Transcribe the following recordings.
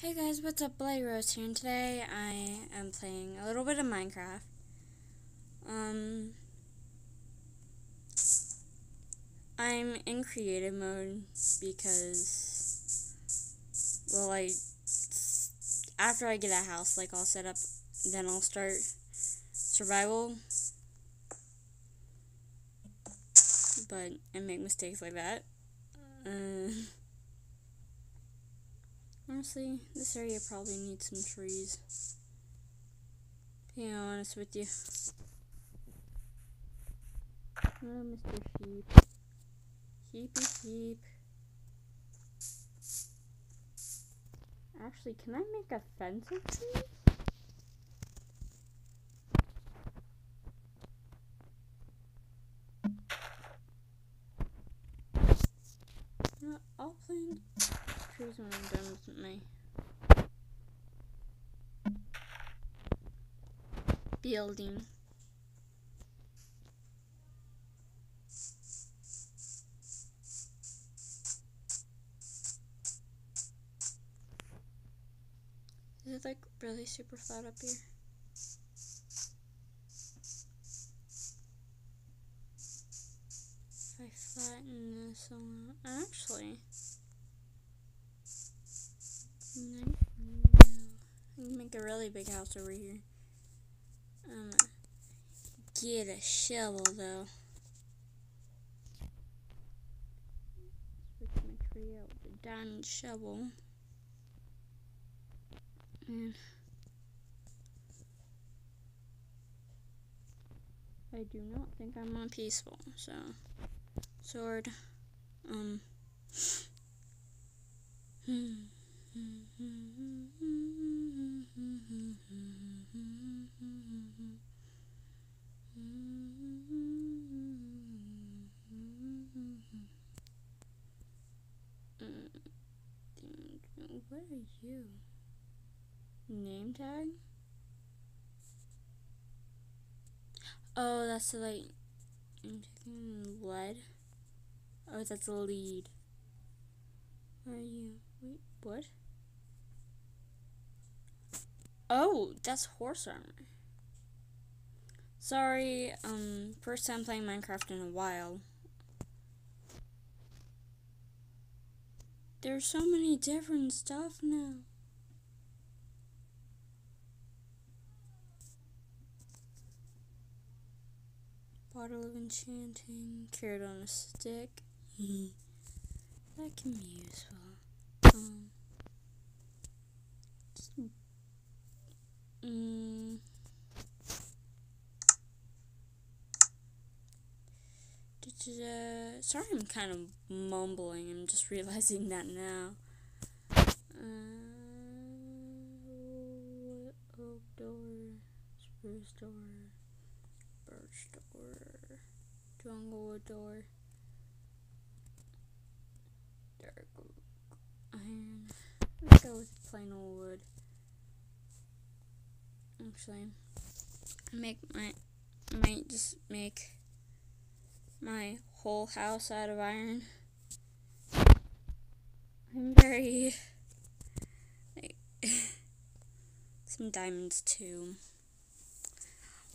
Hey guys, what's up? Bloody Rose here, and today I am playing a little bit of Minecraft. Um, I'm in creative mode because, well, I after I get a house, like I'll set up, then I'll start survival. But I make mistakes like that. Uh, Honestly, this area probably needs some trees. Being honest with you. Oh, Mr. Sheep. Sheepy sheep. Actually, can I make a fence of trees? You know, I'll plant my building. Is it like really super flat up here? If I flatten this a actually. I can make a really big house over here. I'm gonna get a shovel though. Switch my tree out with a diamond shovel. And I do not think I'm on peaceful, so sword. Um hmm. What are you? Name tag? Oh, that's like. I'm taking lead. Oh, that's a lead. Where are you? Wait, what? Oh, that's horse armor. Sorry, um, first time playing Minecraft in a while. There's so many different stuff now. Bottle of enchanting, carrot on a stick. that can be useful. Um, mm, sorry, I'm kind of mumbling. I'm just realizing that now. Uh, oak door, spruce door, birch door, jungle door, dark iron. Let's go with plain old wood. Actually, make my I might just make my whole house out of iron. I'm very like, some diamonds too.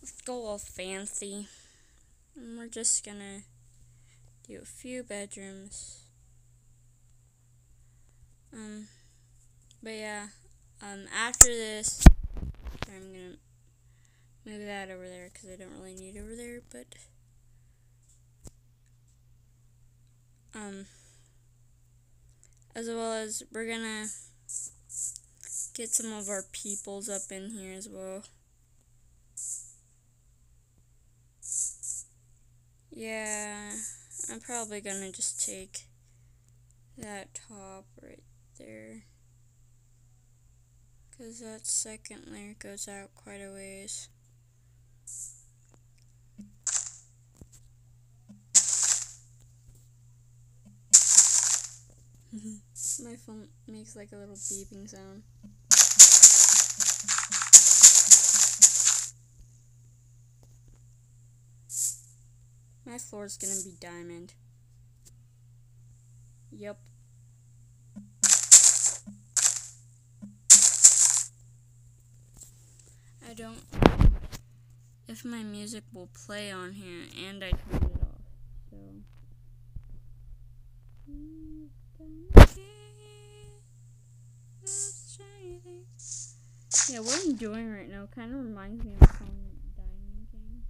Let's go all fancy. And we're just gonna do a few bedrooms. Um but yeah, um after this I'm gonna move that over there because I don't really need over there, but um, as well as we're gonna get some of our peoples up in here as well. Yeah, I'm probably gonna just take that top right there. Because that second layer goes out quite a ways. My phone makes like a little beeping sound. My floor is gonna be diamond. Yep. I don't if my music will play on here and I turn it off. So Yeah, what I'm doing right now kind of reminds me of the song King.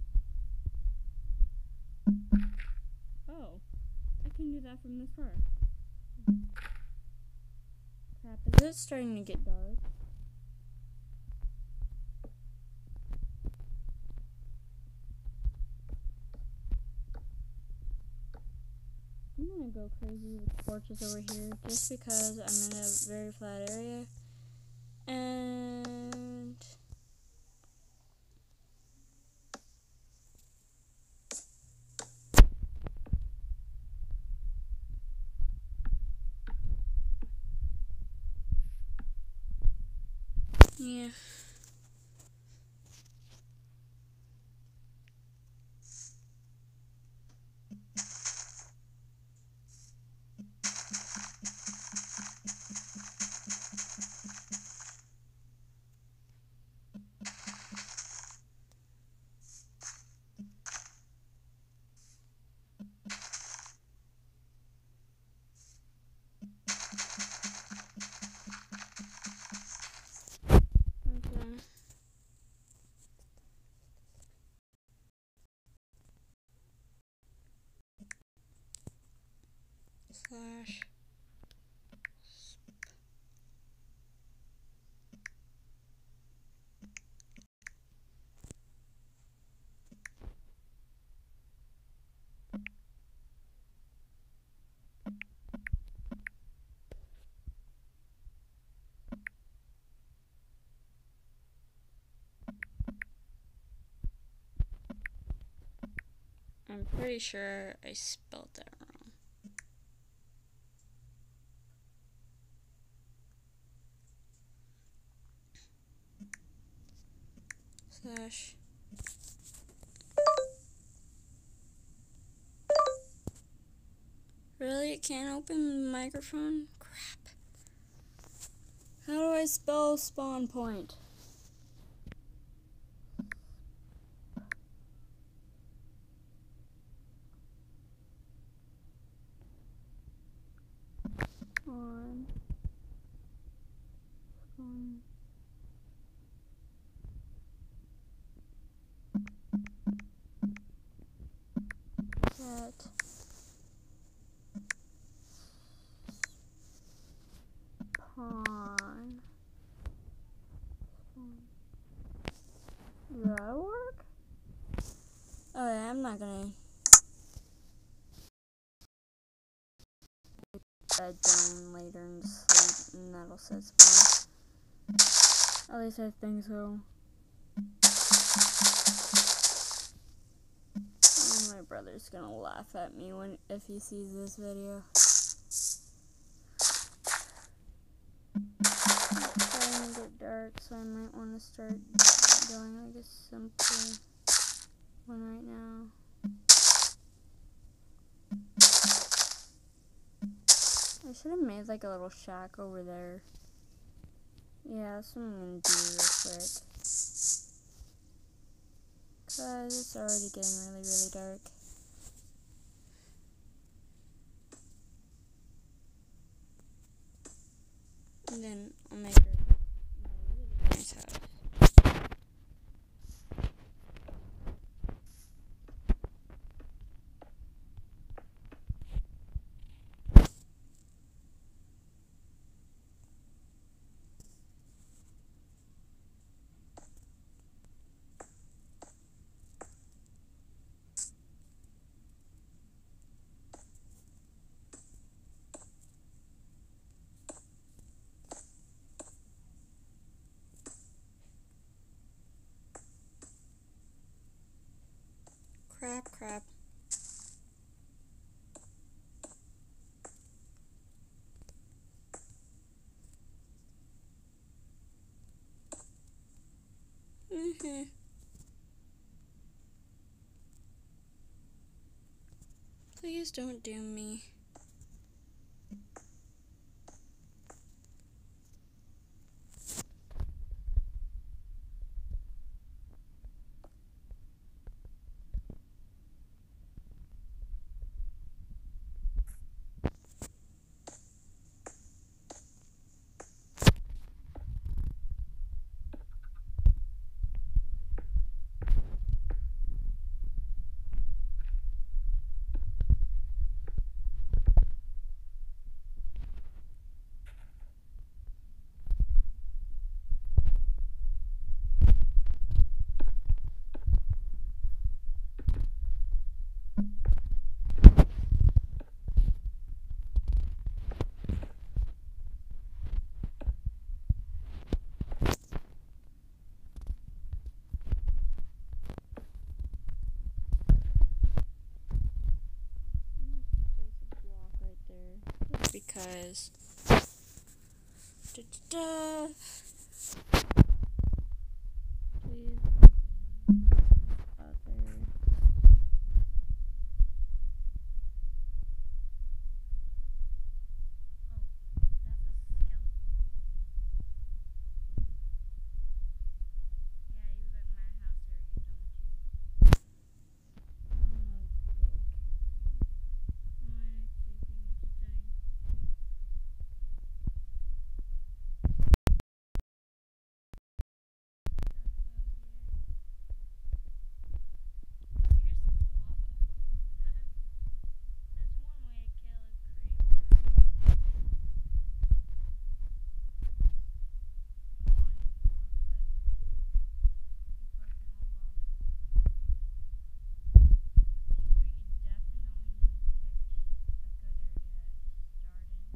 Oh, I can do that from this far. Crap, is it starting to get dark? I'm gonna crazy with torches over here just because I'm in a very flat area. And yeah. Slash. I'm pretty sure I spelled that microphone? Crap. How do I spell spawn point? on on that pawn Does that work? Oh yeah, I'm not gonna bed down later and sleep, and that'll set spawn. At least I think so. My brother's gonna laugh at me when if he sees this video. Dark, so I might want to start doing like a simple one right now. Should have made like a little shack over there. Yeah, that's what I'm gonna do real quick. Cause it's already getting really, really dark. And then I'll make her nice house. Crap, crap. Mhm. Please don't doom me. Because. Da, da, da. Please. Out there. Oh, that's a skeleton. Yeah, you like my house area, don't you? Oh, okay. I'm sleeping today. Oh, here's some lava. That's one way to kill a creeper. One looks like a broken lava. I think we definitely picked a good area to start in.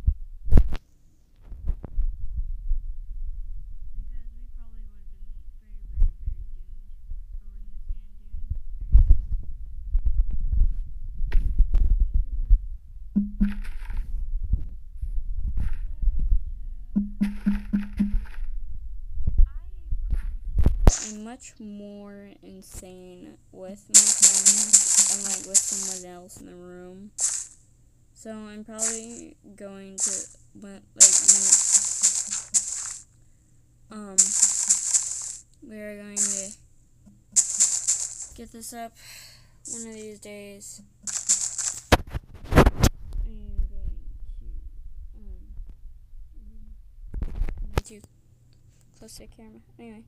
Because we probably would have been very, very, very doomed over in the sand dunes area. Get to work. Much more insane with my friends and like with someone else in the room. So I'm probably going to like um we are going to get this up one of these days. I'm going to um too close to the camera. Anyway,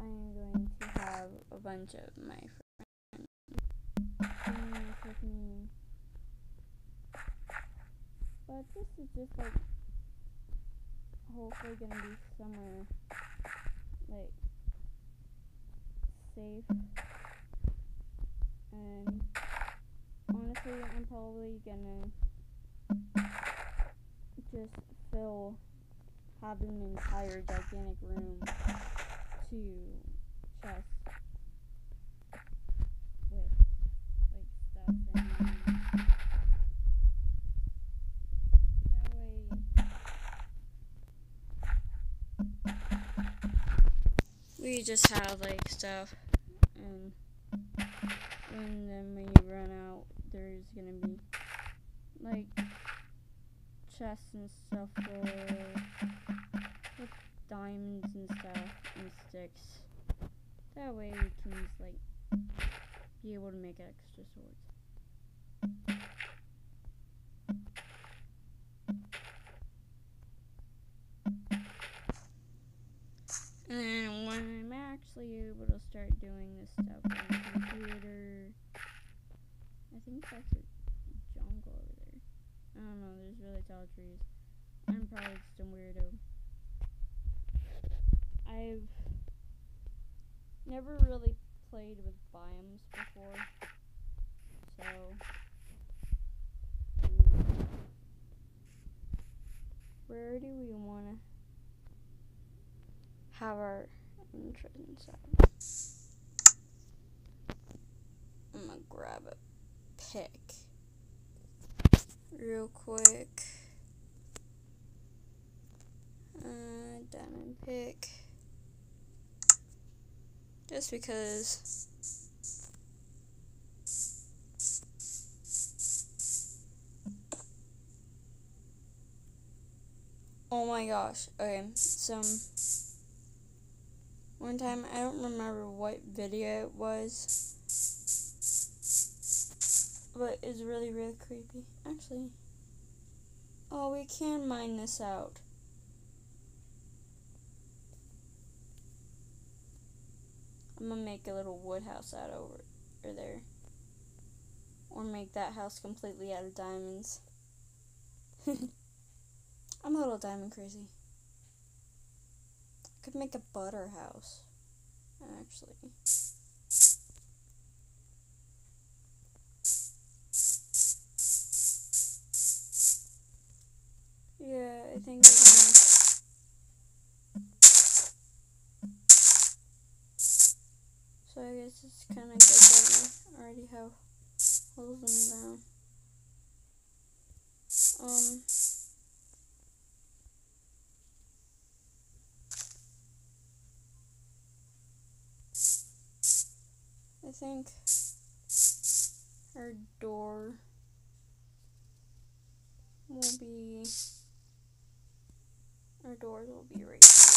I am going to have a bunch of my friends with me. But this is just like hopefully gonna be somewhere like safe and honestly I'm probably gonna just fill have an entire gigantic room to chest with like stuff and we just have like stuff and and then when you run out there's gonna be like chests and stuff with diamonds and stuff and sticks. That way we can just like be able to make extra swords. And when I'm actually able to start doing this stuff on the computer, I think that's a jungle over there. I don't know, there's really tall trees. I'm probably just a weirdo. I've never really played with biomes before, so. mm, Where do we want to have our entrance at? I'm gonna grab a pick real quick. Uh, diamond pick. Because. Oh my gosh. Okay, so one time I don't remember what video it was. But it's really, really creepy. Actually. Oh, we can mine this out. I'm gonna make a little wood house out over or there. Or make that house completely out of diamonds. I'm a little diamond crazy. I could make a butter house. Actually. Yeah, I think we're gonna. So I guess it's kind of good that we already have holes in them down. Um. I think our door will be our doors will be right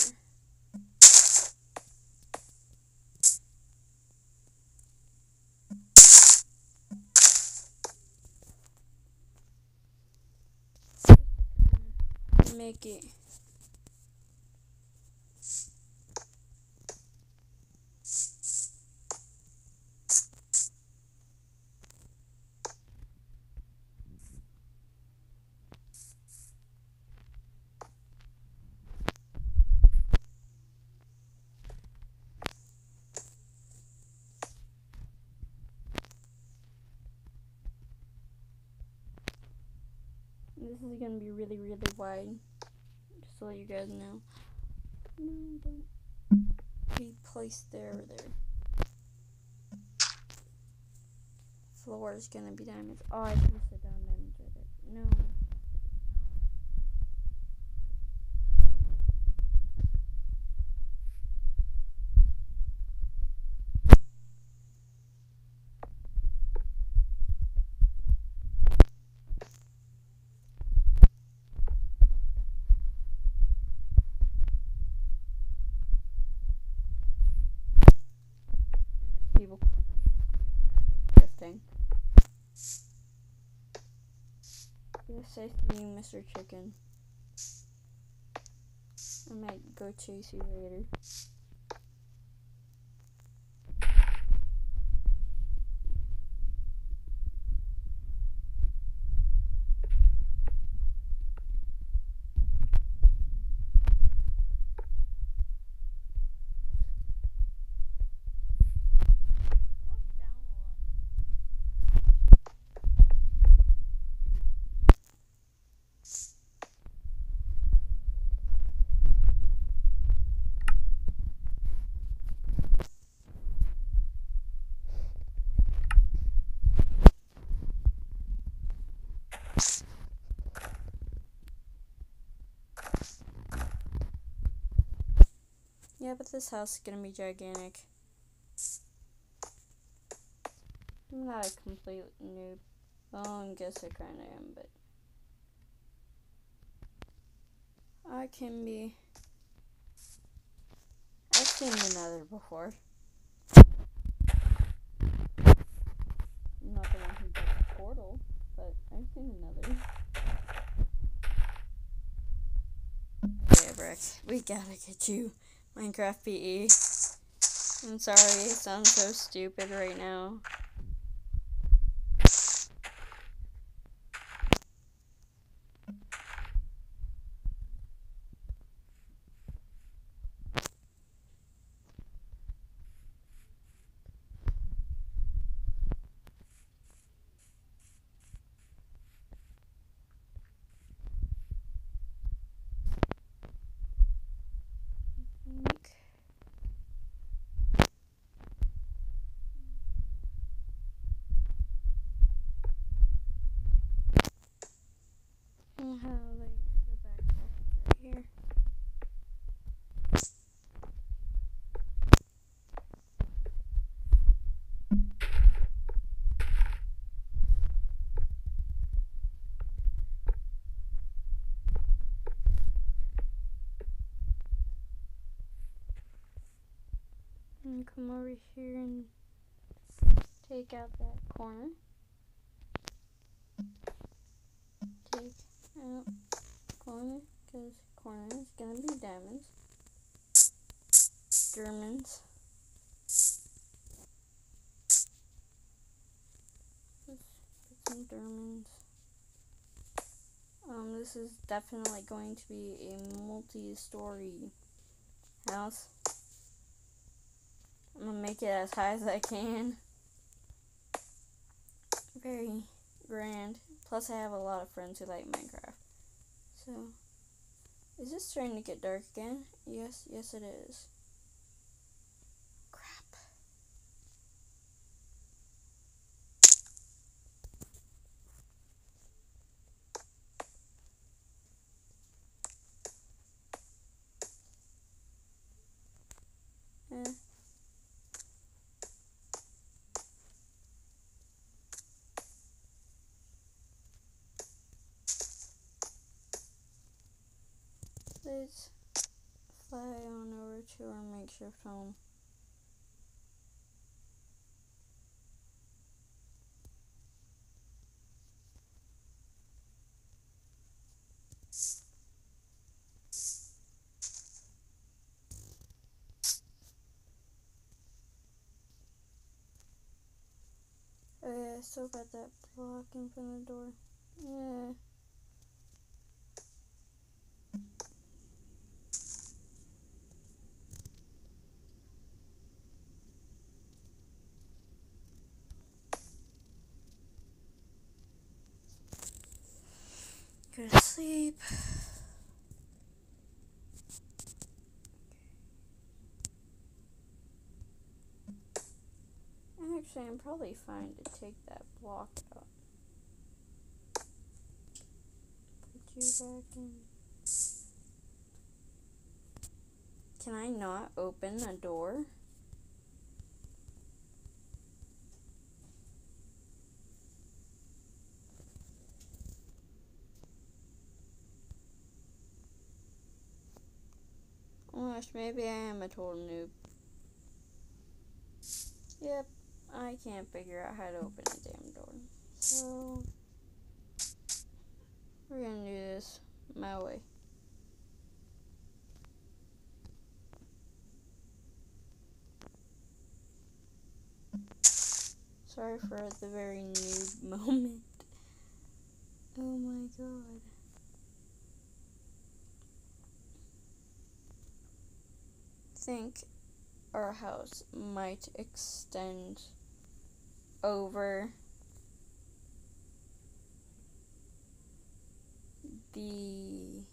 Make it This is gonna be really, really wide. Just to let you guys know. No, don't be placed there or there. Floor is gonna be diamonds. Oh, I have said down diamonds right there. No. Yes, I see you, Mr. Chicken. I might go chase you later. Yeah, but this house is gonna be gigantic. I'm not a complete noob. Well, I guess I kinda am, but. I can be. I've seen another before. Not the one who built the portal, but I've seen another. Yeah, Brick, we gotta get you. Minecraft PE. I'm sorry, it sounds so stupid right now. think. Like the back right here. And come over here and take out that corner. Take out corner because corner is gonna be diamonds. Germans. Let's put some Germans. Um, this is definitely going to be a multi-story house. I'm gonna make it as high as I can. Very grand. Plus, I have a lot of friends who like Minecraft. So, is this starting to get dark again? Yes, yes, it is. Crap. Eh. Fly on over to our makeshift home. Oh yeah, I still got that blocking from the door. Yeah. Go Actually, I'm probably fine to take that block out. Put you back in. Can I not open a door? Gosh, maybe I am a total noob. Yep, I can't figure out how to open a damn door. So, we're gonna do this my way. Sorry for the very noob moment. Oh my god. Think our house might extend over the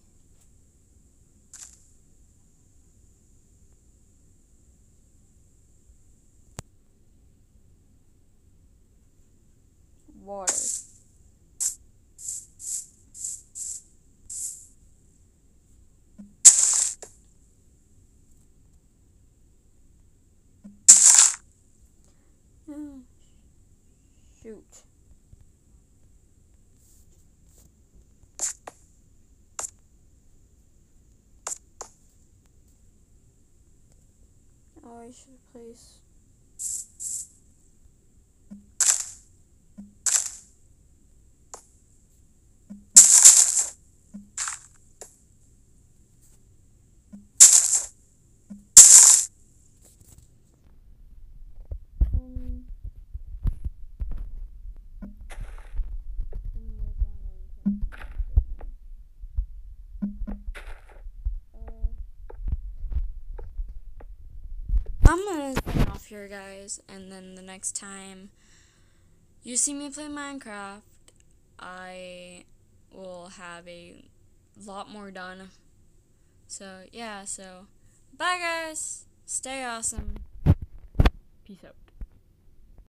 water. Should place gonna off here, guys, and then the next time you see me play Minecraft, I will have a lot more done. So, yeah, so bye, guys. Stay awesome.